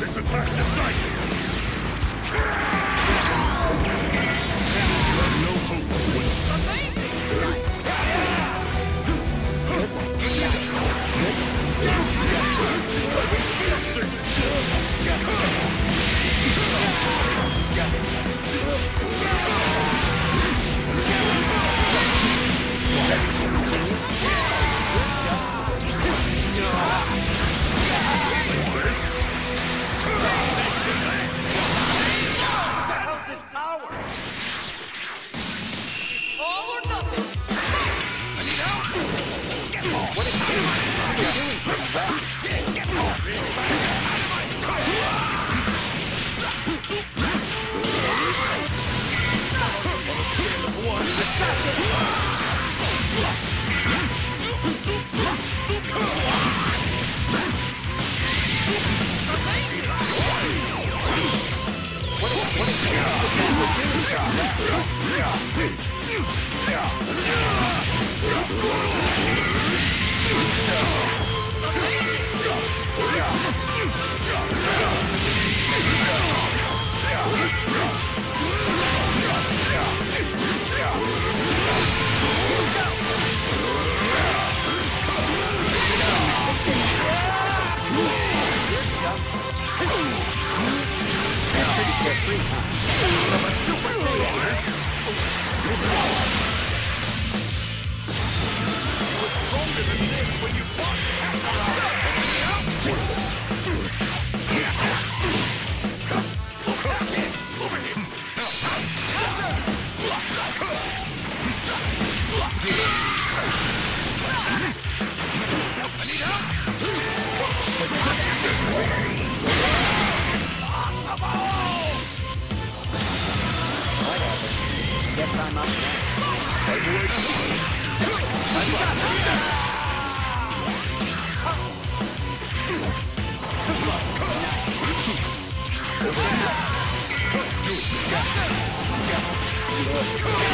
This attack decides it. Yeah! はマジで Yeah.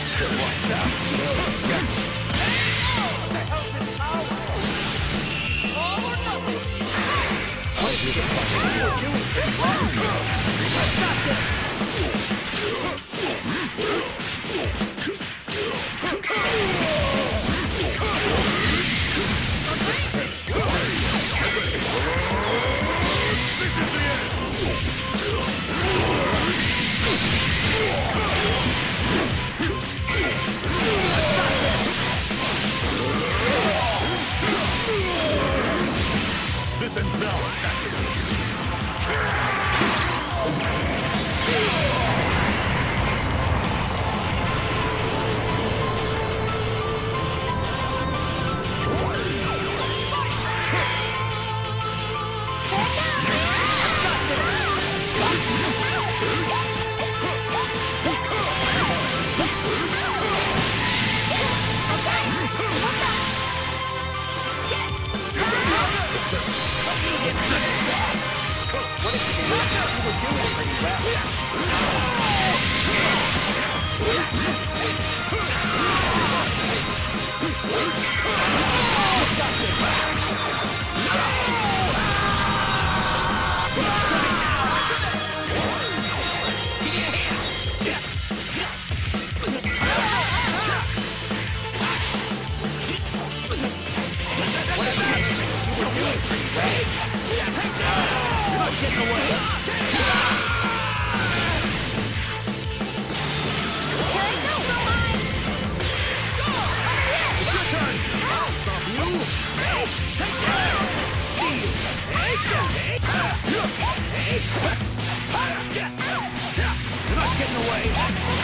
Evil must perish. All or nothing. This Gotcha! You're not getting away.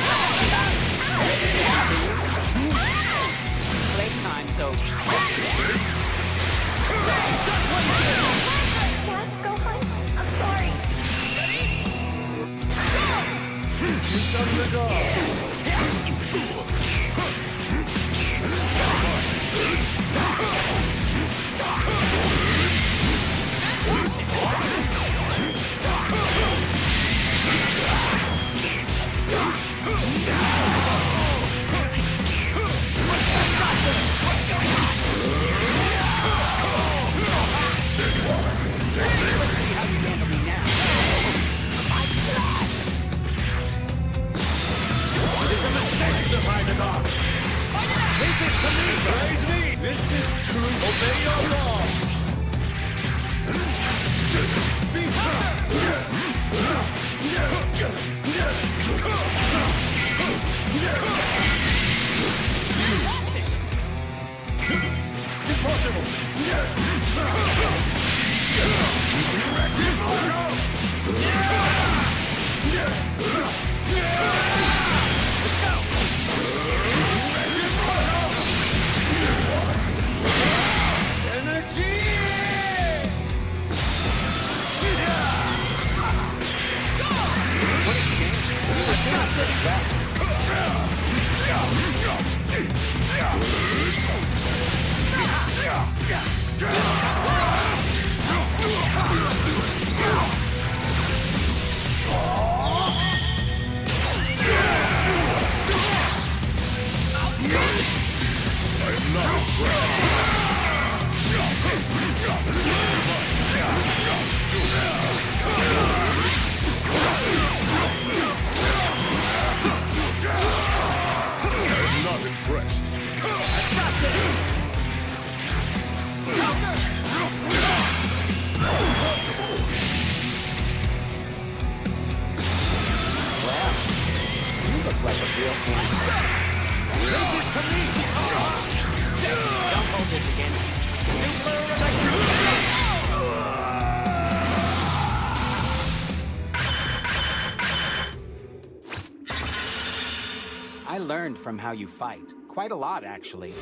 learned from how you fight. Quite a lot, actually.